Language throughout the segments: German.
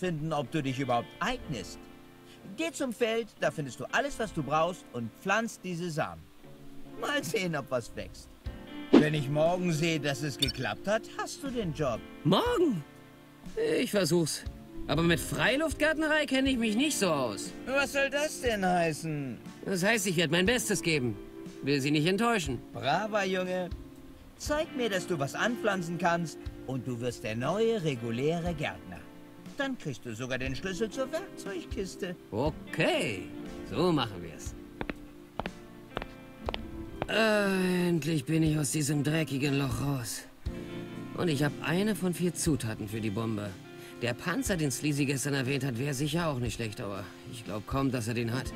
finden, ob du dich überhaupt eignest. Geh zum Feld, da findest du alles, was du brauchst und pflanzt diese Samen. Mal sehen, ob was wächst. Wenn ich morgen sehe, dass es geklappt hat, hast du den Job. Morgen? Ich versuch's. Aber mit Freiluftgärtnerei kenne ich mich nicht so aus. Was soll das denn heißen? Das heißt, ich werde mein Bestes geben. Will sie nicht enttäuschen. Braver Junge. Zeig mir, dass du was anpflanzen kannst und du wirst der neue reguläre Gärtner. Dann kriegst du sogar den Schlüssel zur Werkzeugkiste. Okay, so machen wir's. Äh, endlich bin ich aus diesem dreckigen Loch raus. Und ich habe eine von vier Zutaten für die Bombe. Der Panzer, den Sleazy gestern erwähnt hat, wäre sicher auch nicht schlecht, aber ich glaube kaum, dass er den hat.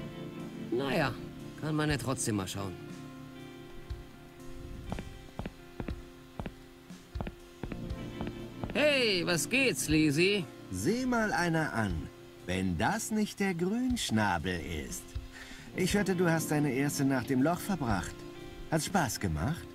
Naja, kann man ja trotzdem mal schauen. Hey, was geht's, Sleazy? Sieh mal einer an. Wenn das nicht der Grünschnabel ist. Ich hörte, du hast deine erste Nacht im Loch verbracht. Hat's Spaß gemacht?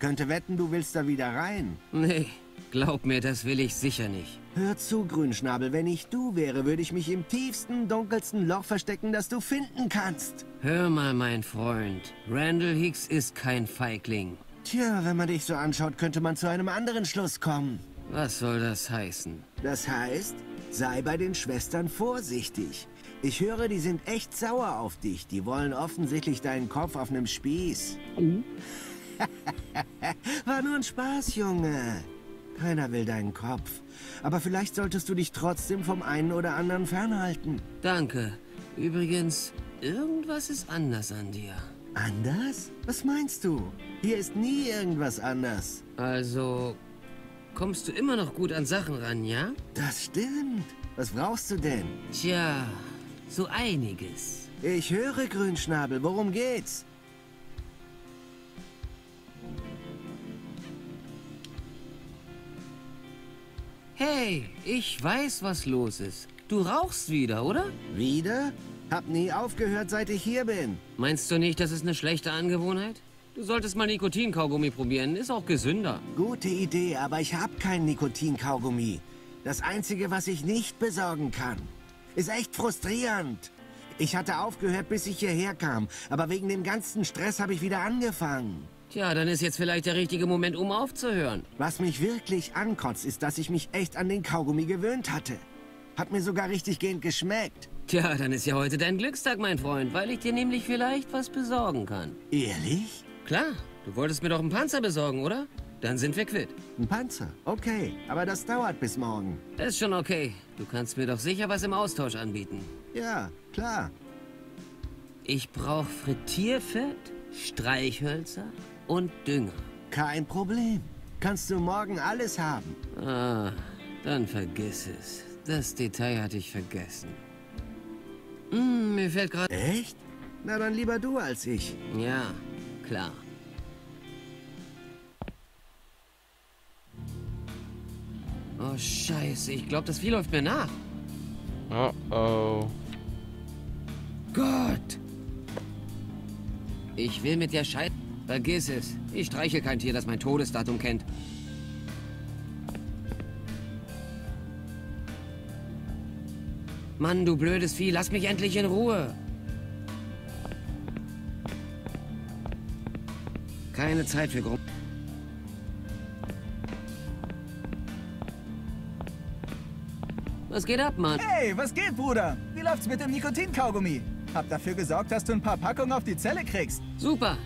Könnte wetten, du willst da wieder rein. Nee, glaub mir, das will ich sicher nicht. Hör zu, Grünschnabel, wenn ich du wäre, würde ich mich im tiefsten, dunkelsten Loch verstecken, das du finden kannst. Hör mal, mein Freund. Randall Hicks ist kein Feigling. Tja, wenn man dich so anschaut, könnte man zu einem anderen Schluss kommen. Was soll das heißen? Das heißt, sei bei den Schwestern vorsichtig. Ich höre, die sind echt sauer auf dich. Die wollen offensichtlich deinen Kopf auf einem Spieß. War nur ein Spaß, Junge. Keiner will deinen Kopf. Aber vielleicht solltest du dich trotzdem vom einen oder anderen fernhalten. Danke. Übrigens, irgendwas ist anders an dir. Anders? Was meinst du? Hier ist nie irgendwas anders. Also, kommst du immer noch gut an Sachen ran, ja? Das stimmt. Was brauchst du denn? Tja, so einiges. Ich höre, Grünschnabel. Worum geht's? Hey, ich weiß, was los ist. Du rauchst wieder, oder? Wieder? Hab nie aufgehört, seit ich hier bin. Meinst du nicht, das ist eine schlechte Angewohnheit? Du solltest mal Nikotinkaugummi probieren, ist auch gesünder. Gute Idee, aber ich hab kein Nikotinkaugummi. Das Einzige, was ich nicht besorgen kann. Ist echt frustrierend. Ich hatte aufgehört, bis ich hierher kam, aber wegen dem ganzen Stress habe ich wieder angefangen. Tja, dann ist jetzt vielleicht der richtige Moment, um aufzuhören. Was mich wirklich ankotzt, ist, dass ich mich echt an den Kaugummi gewöhnt hatte. Hat mir sogar richtig gehend geschmeckt. Tja, dann ist ja heute dein Glückstag, mein Freund, weil ich dir nämlich vielleicht was besorgen kann. Ehrlich? Klar, du wolltest mir doch einen Panzer besorgen, oder? Dann sind wir quitt. Ein Panzer? Okay, aber das dauert bis morgen. Ist schon okay. Du kannst mir doch sicher was im Austausch anbieten. Ja, klar. Ich brauche Frittierfett, Streichhölzer und Dünger. Kein Problem. Kannst du morgen alles haben. Ah, dann vergiss es. Das Detail hatte ich vergessen. Hm, mir fällt gerade... Echt? Na dann lieber du als ich. Ja, klar. Oh, scheiße. Ich glaube, das Vieh läuft mir nach. Oh oh. Gott! Ich will mit dir scheit... Vergiss es. Ich streiche kein Tier, das mein Todesdatum kennt. Mann, du blödes Vieh, lass mich endlich in Ruhe. Keine Zeit für Grum... Was geht ab, Mann? Hey, was geht, Bruder? Wie läuft's mit dem Nikotinkaugummi? Hab dafür gesorgt, dass du ein paar Packungen auf die Zelle kriegst. Super.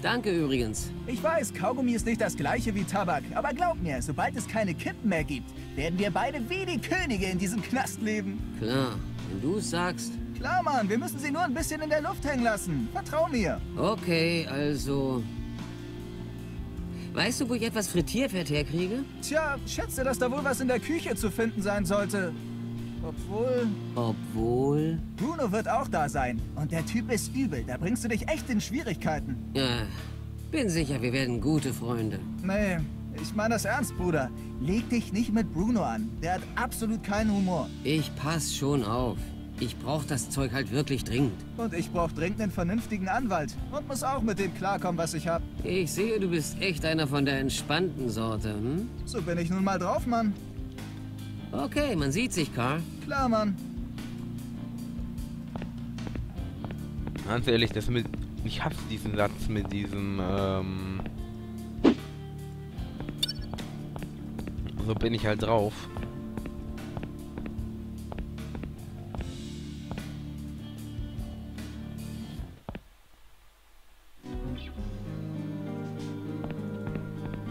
Danke übrigens. Ich weiß, Kaugummi ist nicht das gleiche wie Tabak, aber glaub mir, sobald es keine Kippen mehr gibt, werden wir beide wie die Könige in diesem Knast leben. Klar, wenn du sagst. Klar, Mann, wir müssen sie nur ein bisschen in der Luft hängen lassen. Vertrau mir. Okay, also... Weißt du, wo ich etwas Frittierfett herkriege? Tja, schätze, dass da wohl was in der Küche zu finden sein sollte. Obwohl, Obwohl... Bruno wird auch da sein. Und der Typ ist übel. Da bringst du dich echt in Schwierigkeiten. Ja, bin sicher, wir werden gute Freunde. Nee, ich meine das ernst, Bruder. Leg dich nicht mit Bruno an. Der hat absolut keinen Humor. Ich pass schon auf. Ich brauch das Zeug halt wirklich dringend. Und ich brauche dringend einen vernünftigen Anwalt. Und muss auch mit dem klarkommen, was ich hab. Ich sehe, du bist echt einer von der entspannten Sorte, hm? So bin ich nun mal drauf, Mann. Okay, man sieht sich, Carl. Klar, Mann. Ganz ehrlich, das mit. Ich hasse diesen Satz mit diesem, ähm. So bin ich halt drauf.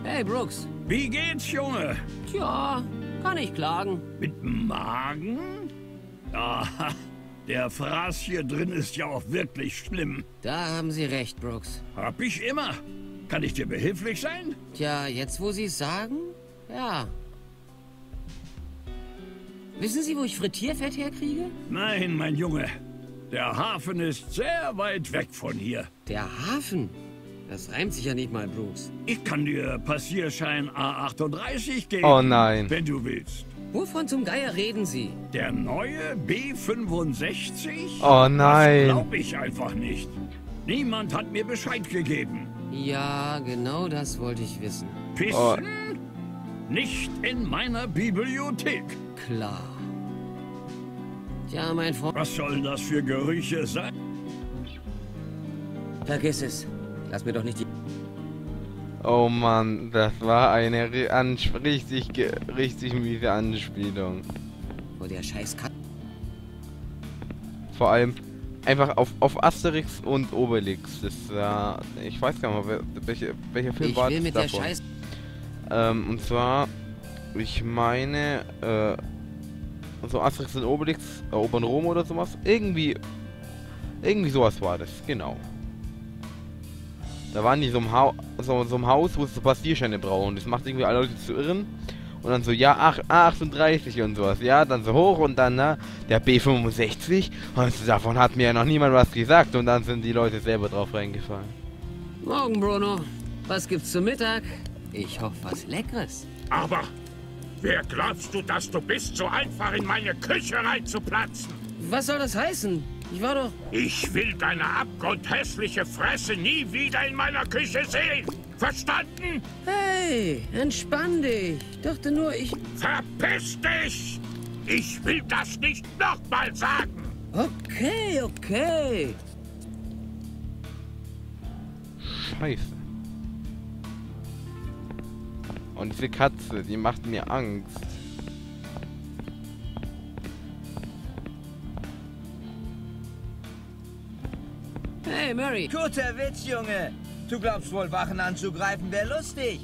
Hey, Brooks. Wie geht's, Junge? Tja, kann ich klagen. Mit dem Magen? Aha, der Fraß hier drin ist ja auch wirklich schlimm. Da haben Sie recht, Brooks. Hab ich immer. Kann ich dir behilflich sein? Tja, jetzt wo Sie es sagen, ja. Wissen Sie, wo ich Frittierfett herkriege? Nein, mein Junge. Der Hafen ist sehr weit weg von hier. Der Hafen. Das reimt sich ja nicht mal, Brooks. Ich kann dir Passierschein A38 geben. Oh nein. Wenn du willst. Wovon zum Geier reden Sie? Der neue B65? Oh nein. Das glaub ich einfach nicht. Niemand hat mir Bescheid gegeben. Ja, genau das wollte ich wissen. Pissen? Oh. Nicht in meiner Bibliothek. Klar. Tja, mein Freund. Was sollen das für Gerüche sein? Vergiss es. Lass mir doch nicht die. Oh Mann, das war eine richtig, richtig miese Anspielung. Wo der scheiß Kat. Vor allem einfach auf, auf Asterix und Obelix. Das war. Ich weiß gar nicht mehr, wer- welche, welcher Film Ich war will das mit der davon? scheiß. Ähm, und zwar, ich meine, äh, so Asterix und Obelix erobern Rom oder sowas. Irgendwie, irgendwie sowas war das, genau. Da waren die so im, Hau so, so im Haus, wo sie so Passierscheine brauchen. Das macht irgendwie alle Leute zu irren. Und dann so, ja, ach, 38 und sowas. Ja, dann so hoch und dann, na, der B65. Und davon hat mir ja noch niemand was gesagt. Und dann sind die Leute selber drauf reingefallen. Morgen, Bruno. Was gibt's zum Mittag? Ich hoffe, was Leckeres. Aber wer glaubst du, dass du bist, so einfach in meine Küche reinzuplatzen? Was soll das heißen? Ich war doch. Ich will deine abgrundhässliche Fresse nie wieder in meiner Küche sehen. Verstanden? Hey, entspann dich. Ich dachte nur, ich. Verpiss dich! Ich will das nicht nochmal sagen. Okay, okay. Scheiße. Und diese Katze, die macht mir Angst. Hey, Mary. Guter Witz, Junge. Du glaubst wohl, Wachen anzugreifen wäre lustig.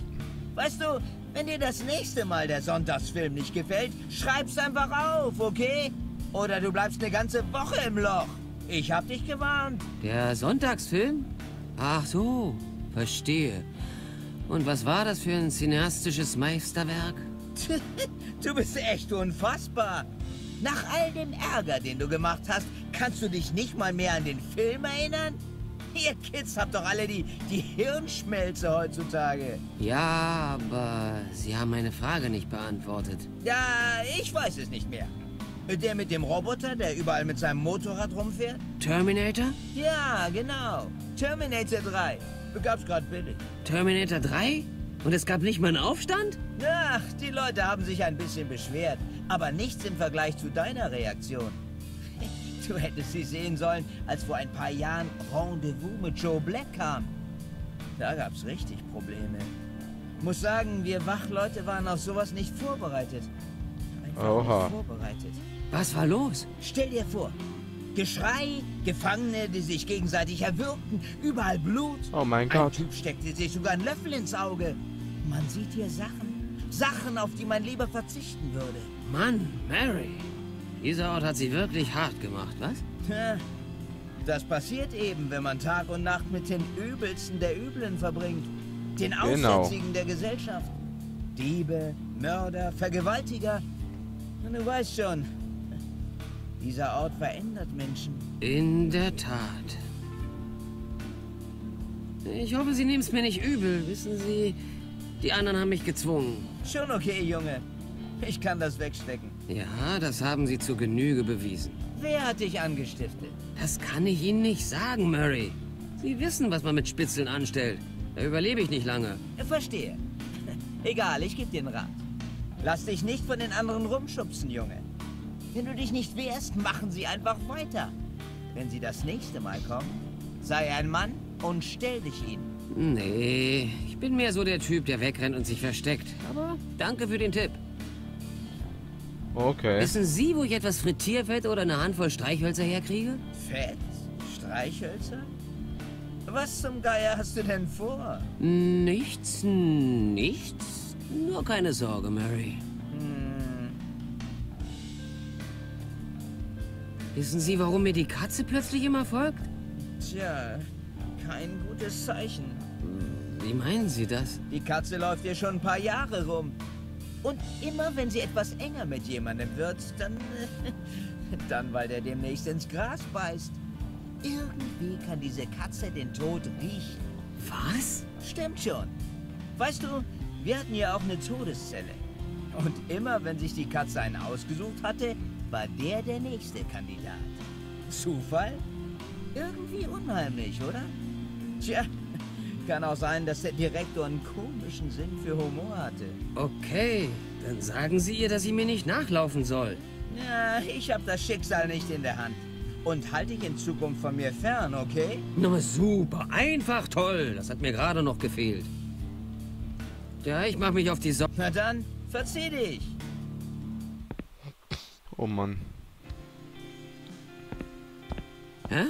Weißt du, wenn dir das nächste Mal der Sonntagsfilm nicht gefällt, schreib's einfach auf, okay? Oder du bleibst eine ganze Woche im Loch. Ich hab dich gewarnt. Der Sonntagsfilm? Ach so, verstehe. Und was war das für ein cineastisches Meisterwerk? Du bist echt unfassbar. Nach all dem Ärger, den du gemacht hast, kannst du dich nicht mal mehr an den Film erinnern? Ihr Kids habt doch alle die, die Hirnschmelze heutzutage. Ja, aber Sie haben meine Frage nicht beantwortet. Ja, ich weiß es nicht mehr. Der mit dem Roboter, der überall mit seinem Motorrad rumfährt? Terminator? Ja, genau. Terminator 3. Gab's gerade billig. Terminator 3? Und es gab nicht mal einen Aufstand? Ach, die Leute haben sich ein bisschen beschwert, aber nichts im Vergleich zu deiner Reaktion. Du hättest sie sehen sollen, als vor ein paar Jahren Rendezvous mit Joe Black kam. Da gab's richtig Probleme. Muss sagen, wir Wachleute waren auf sowas nicht vorbereitet. Einfach Oha. nicht vorbereitet. Was war los? Stell dir vor, Geschrei, Gefangene, die sich gegenseitig erwürgten, überall Blut. Oh mein Ein Gott. Typ steckte sich sogar einen Löffel ins Auge. Man sieht hier Sachen, Sachen, auf die man lieber verzichten würde. Mann, Mary. Dieser Ort hat sie wirklich hart gemacht, was? Tja, das passiert eben, wenn man Tag und Nacht mit den Übelsten der Üblen verbringt. Den Genau. Aussätzigen der Gesellschaft. Diebe, Mörder, Vergewaltiger. Und du weißt schon, dieser Ort verändert Menschen. In der Tat. Ich hoffe, Sie nehmen es mir nicht übel. Wissen Sie, die anderen haben mich gezwungen. Schon okay, Junge. Ich kann das wegstecken. Ja, das haben Sie zur Genüge bewiesen. Wer hat dich angestiftet? Das kann ich Ihnen nicht sagen, Murray. Sie wissen, was man mit Spitzeln anstellt. Da überlebe ich nicht lange. Verstehe. Egal, ich gebe dir einen Rat. Lass dich nicht von den anderen rumschubsen, Junge. Wenn du dich nicht wehrst, machen sie einfach weiter. Wenn sie das nächste Mal kommen, sei ein Mann und stell dich ihnen. Nee, ich bin mehr so der Typ, der wegrennt und sich versteckt. Aber danke für den Tipp. Okay. Wissen Sie, wo ich etwas Frittierfett oder eine Handvoll Streichhölzer herkriege? Fett? Streichhölzer? Was zum Geier hast du denn vor? Nichts, nichts. Nur keine Sorge, Mary. Hm, Wissen Sie, warum mir die Katze plötzlich immer folgt? tja, kein gutes Zeichen. Wie meinen Sie das? Die Katze läuft hier schon ein paar Jahre rum. Und immer wenn sie etwas enger mit jemandem wird, dann... dann, weil der demnächst ins Gras beißt. Irgendwie kann diese Katze den Tod riechen. Was? Stimmt schon. Weißt du, wir hatten ja auch eine Todeszelle. Und immer wenn sich die Katze einen ausgesucht hatte, war der der nächste Kandidat. Zufall? Irgendwie unheimlich, oder? Tja, kann auch sein, dass der Direktor einen komischen Sinn für Humor hatte. Okay, dann sagen Sie ihr, dass sie mir nicht nachlaufen soll. Ja, ich habe das Schicksal nicht in der Hand. Und halte ich in Zukunft von mir fern, okay? Na super, einfach toll. Das hat mir gerade noch gefehlt. Ja, ich mach mich auf die Sorge. Na dann, verzieh dich. Oh Mann. Hä?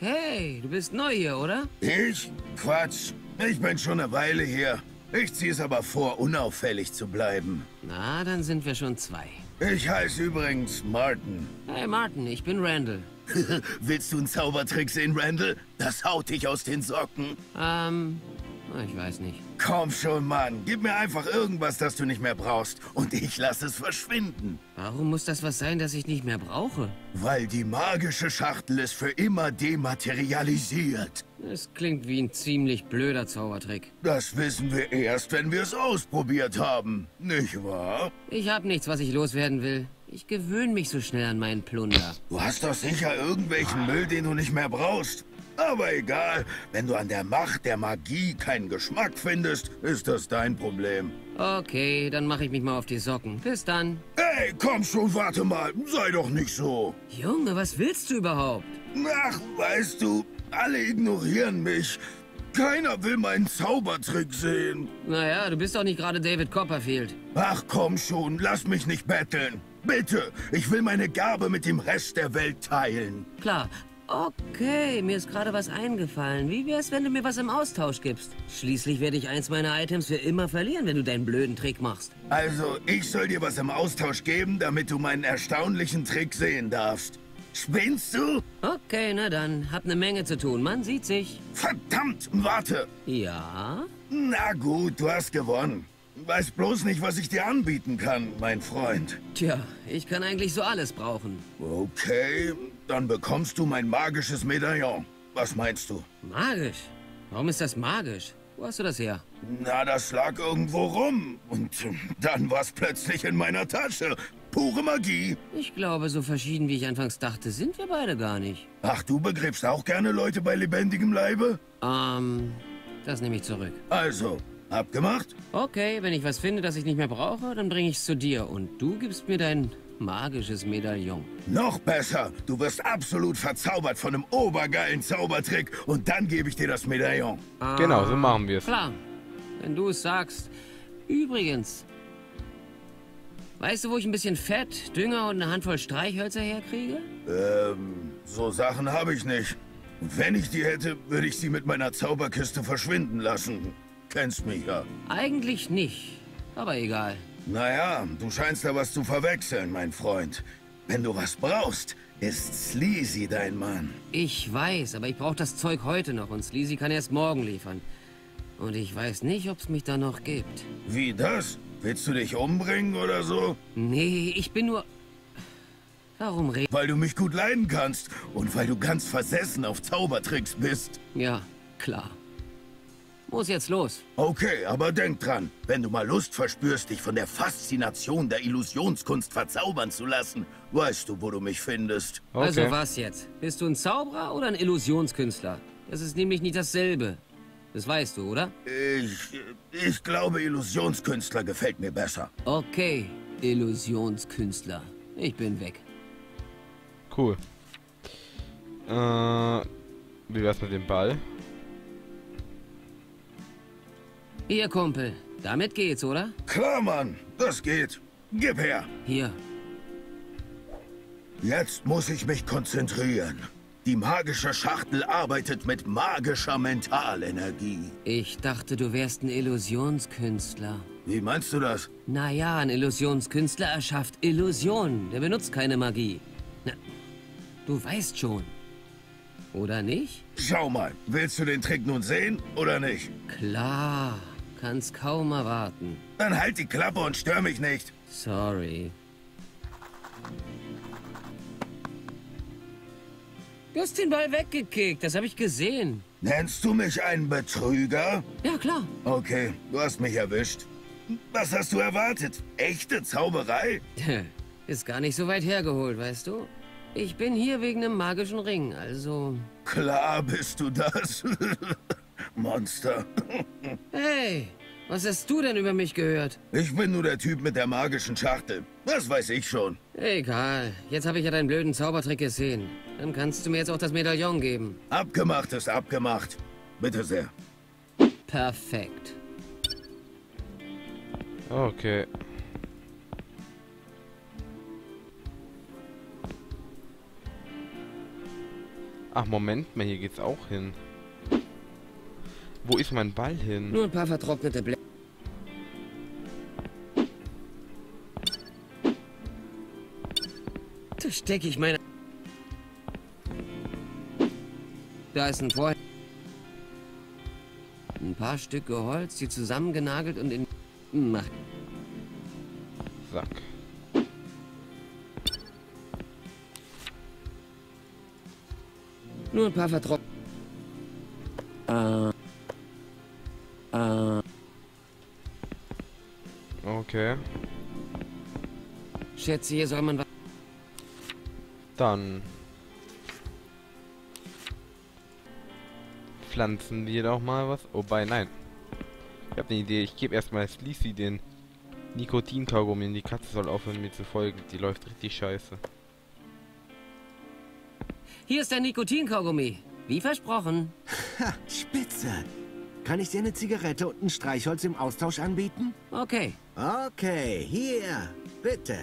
Hey, du bist neu hier, oder? Ich? Quatsch. Ich bin schon eine Weile hier. Ich zieh's aber vor, unauffällig zu bleiben. Na, dann sind wir schon zwei. Ich heiße übrigens Martin. Hey Martin, ich bin Randall. Willst du einen Zaubertrick sehen, Randall? Das haut dich aus den Socken. Ähm, ich weiß nicht. Komm schon, Mann. Gib mir einfach irgendwas, das du nicht mehr brauchst. Und ich lass es verschwinden. Warum muss das was sein, das ich nicht mehr brauche? Weil die magische Schachtel es für immer dematerialisiert. Es klingt wie ein ziemlich blöder Zaubertrick. Das wissen wir erst, wenn wir es ausprobiert haben. Nicht wahr? Ich hab nichts, was ich loswerden will. Ich gewöhne mich so schnell an meinen Plunder. Du hast doch sicher irgendwelchen Müll, den du nicht mehr brauchst. Aber egal, wenn du an der Macht der Magie keinen Geschmack findest, ist das dein Problem. Okay, dann mache ich mich mal auf die Socken. Bis dann. Hey, komm schon, warte mal, sei doch nicht so. Junge, was willst du überhaupt? Ach, weißt du, alle ignorieren mich. Keiner will meinen Zaubertrick sehen. Naja, du bist doch nicht gerade David Copperfield. Ach komm schon, lass mich nicht betteln. Bitte, ich will meine Gabe mit dem Rest der Welt teilen. Klar. Okay, mir ist gerade was eingefallen. Wie wär's, wenn du mir was im Austausch gibst? Schließlich werde ich eins meiner Items für immer verlieren, wenn du deinen blöden Trick machst. Also, ich soll dir was im Austausch geben, damit du meinen erstaunlichen Trick sehen darfst. Spinnst du? Okay, na dann. Hab ne Menge zu tun. Man sieht sich. Verdammt, warte. Ja? Na gut, du hast gewonnen. Weiß bloß nicht, was ich dir anbieten kann, mein Freund. Tja, ich kann eigentlich so alles brauchen. Okay, dann bekommst du mein magisches Medaillon. Was meinst du? Magisch? Warum ist das magisch? Wo hast du das her? Na, das lag irgendwo rum. Und dann war's plötzlich in meiner Tasche. Pure Magie. Ich glaube, so verschieden wie ich anfangs dachte, sind wir beide gar nicht. Ach, du begräbst auch gerne Leute bei lebendigem Leibe? Ähm, das nehme ich zurück. Also, abgemacht? Okay, wenn ich was finde, das ich nicht mehr brauche, dann bringe ich es zu dir und du gibst mir dein magisches Medaillon. Noch besser. Du wirst absolut verzaubert von einem obergeilen Zaubertrick und dann gebe ich dir das Medaillon. Genau, so machen wir es. Klar, wenn du es sagst. Übrigens, weißt du, wo ich ein bisschen Fett, Dünger und eine Handvoll Streichhölzer herkriege? Ähm, so Sachen habe ich nicht. Und wenn ich die hätte, würde ich sie mit meiner Zauberkiste verschwinden lassen. Kennst mich ja. Eigentlich nicht, aber egal. Naja, du scheinst da was zu verwechseln, mein Freund. Wenn du was brauchst, ist Sleazy dein Mann. Ich weiß, aber ich brauche das Zeug heute noch und Sleazy kann erst morgen liefern. Und ich weiß nicht, ob es mich da noch gibt. Wie das? Willst du dich umbringen oder so? Nee, ich bin nur... Warum reden? Weil du mich gut leiden kannst und weil du ganz versessen auf Zaubertricks bist. Ja, klar. Muss jetzt los. Okay, aber denk dran, wenn du mal Lust verspürst, dich von der Faszination der Illusionskunst verzaubern zu lassen, weißt du, wo du mich findest. Okay. Also was jetzt? Bist du ein Zauberer oder ein Illusionskünstler? Das ist nämlich nicht dasselbe. Das weißt du, oder? Ich, ich glaube, Illusionskünstler gefällt mir besser. Okay, Illusionskünstler. Ich bin weg. Cool. Äh, wie wär's mit dem Ball? Hier, Kumpel. Damit geht's, oder? Klar, Mann. Das geht. Gib her. Hier. Jetzt muss ich mich konzentrieren. Die magische Schachtel arbeitet mit magischer Mentalenergie. Ich dachte, du wärst ein Illusionskünstler. Wie meinst du das? Naja, ein Illusionskünstler erschafft Illusionen. Der benutzt keine Magie. Na, du weißt schon. Oder nicht? Schau mal, willst du den Trick nun sehen oder nicht? Klar. Kann's kaum erwarten. Dann halt die Klappe und stör mich nicht. Sorry. Du hast den Ball weggekickt, das habe ich gesehen. Nennst du mich einen Betrüger? Ja, klar. Okay, du hast mich erwischt. Was hast du erwartet? Echte Zauberei? Ist gar nicht so weit hergeholt, weißt du? Ich bin hier wegen einem magischen Ring, also... Klar bist du das. Monster. Hey, was hast du denn über mich gehört? Ich bin nur der Typ mit der magischen Schachtel. Das weiß ich schon. Egal, jetzt habe ich ja deinen blöden Zaubertrick gesehen. Dann kannst du mir jetzt auch das Medaillon geben. Abgemacht ist abgemacht. Bitte sehr. Perfekt. Okay. Ach, Moment mal, hier geht's auch hin. Wo ist mein Ball hin? Nur ein paar vertrocknete Blätter. Da stecke ich meine... Da ist ein Vorhang. Ein paar Stücke Holz, die zusammengenagelt und in... Mach. Sack. Nur ein paar vertrocknete... Okay. Schätze, hier soll man was... Dann pflanzen wir doch mal was. Wobei, nein. Ich habe eine Idee. Ich gebe erstmal Sleazy den Nikotinkaugummi. Die Katze soll aufhören mir zu folgen. Die läuft richtig scheiße. Hier ist der Nikotinkaugummi. Wie versprochen. Ha, spitze. Kann ich dir eine Zigarette und ein Streichholz im Austausch anbieten? Okay. Okay, hier, bitte.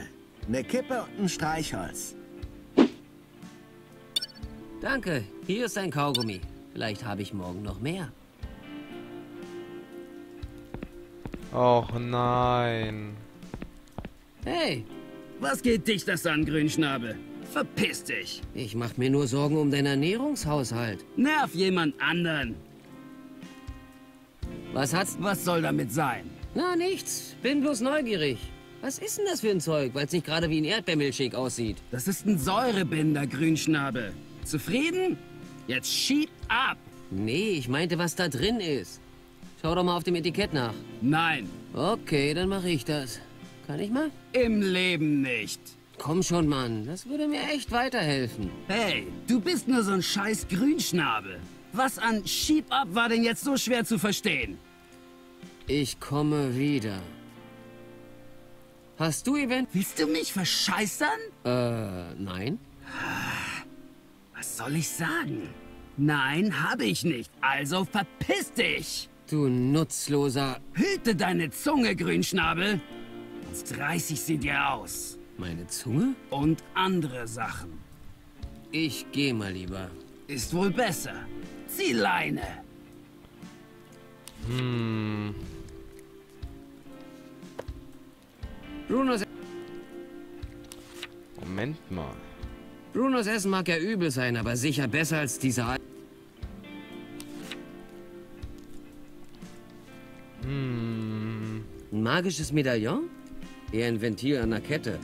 Eine Kippe und ein Streichholz. Danke. Hier ist ein Kaugummi. Vielleicht habe ich morgen noch mehr. Och nein. Hey, Was geht dich das an, Grünschnabel? Verpiss dich. ich mach mir nur Sorgen um deinen Ernährungshaushalt. Nerv jemand anderen. Was hat's? Was soll damit sein? Na, nichts. Bin bloß neugierig. Was ist denn das für ein Zeug, weil es nicht gerade wie ein Erdbeermilchshake aussieht? Das ist ein Säurebinder, Grünschnabel. Zufrieden? Jetzt schieb ab. Nee, ich meinte, was da drin ist. Schau doch mal auf dem Etikett nach. Nein, Okay, dann mache ich das. Kann ich mal? im Leben nicht. Komm schon, Mann. Das würde mir echt weiterhelfen. Hey, du bist nur so ein scheiß Grünschnabel. Was an Schieb ab war denn jetzt so schwer zu verstehen? Ich komme wieder. Hast du Event? Willst du mich verscheißern? Äh, nein. Was soll ich sagen? Nein, habe ich nicht. Also verpiss dich. Du nutzloser... Hüte deine Zunge, Grünschnabel. Sonst reiß ich sie dir aus. Meine Zunge? Und andere Sachen. Ich geh mal lieber. Ist wohl besser. Zieh Leine. Hm. Brunos, Moment mal. Brunos Essen mag ja übel sein, aber sicher besser als dieser... Hm. Ein magisches Medaillon? Eher ein Ventil an der Kette.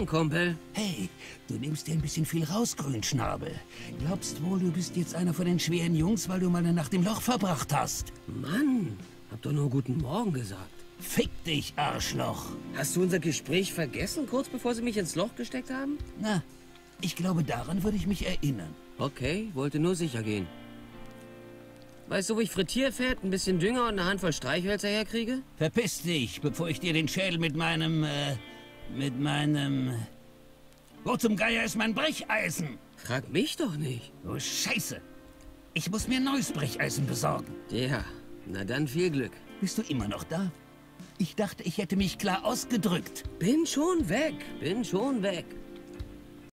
Morgen, Kumpel. Hey, du nimmst dir ein bisschen viel raus, Grünschnabel. Glaubst wohl, du bist jetzt einer von den schweren Jungs, weil du mal eine Nacht im Loch verbracht hast? Mann, hab doch nur guten Morgen gesagt. Fick dich, Arschloch. Hast du unser Gespräch vergessen, kurz bevor sie mich ins Loch gesteckt haben? Na, ich glaube, daran würde ich mich erinnern. Okay, wollte nur sicher gehen. Weißt du, wo ich Frittierfett, ein bisschen Dünger und eine Handvoll Streichhölzer herkriege? Verpiss dich, bevor ich dir den Schädel mit meinem, äh, mit meinem... Wo zum Geier ist mein Brecheisen? Frag mich doch nicht. Oh, Scheiße. Ich muss mir neues Brecheisen besorgen. Ja, na dann viel Glück. Bist du immer noch da? Ich dachte, ich hätte mich klar ausgedrückt. Bin schon weg, bin schon weg.